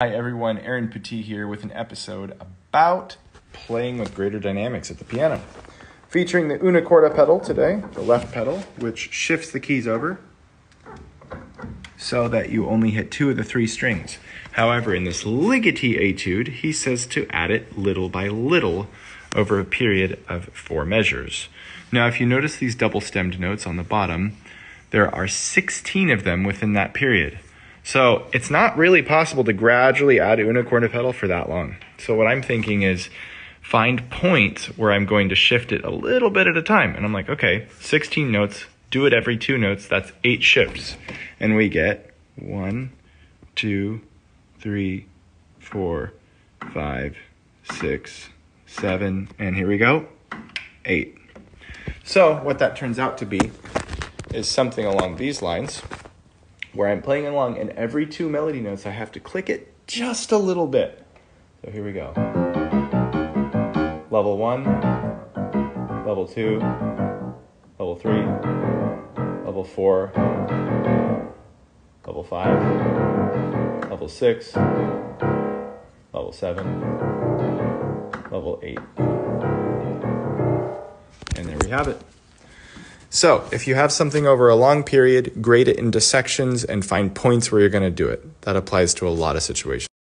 Hi everyone, Aaron Petit here with an episode about playing with greater dynamics at the piano. Featuring the una corda pedal today, the left pedal, which shifts the keys over so that you only hit two of the three strings. However, in this Ligeti etude, he says to add it little by little over a period of four measures. Now, if you notice these double stemmed notes on the bottom, there are 16 of them within that period. So it's not really possible to gradually add una corda pedal for that long. So what I'm thinking is find points where I'm going to shift it a little bit at a time. And I'm like, okay, 16 notes, do it every two notes, that's eight shifts. And we get one, two, three, four, five, six, seven, and here we go, eight. So what that turns out to be is something along these lines where I'm playing along and every two melody notes I have to click it just a little bit. So here we go. Level one, level two, level three, level four, level five, level six, level seven, level eight. And there we have it. So, if you have something over a long period, grade it into sections and find points where you're going to do it. That applies to a lot of situations.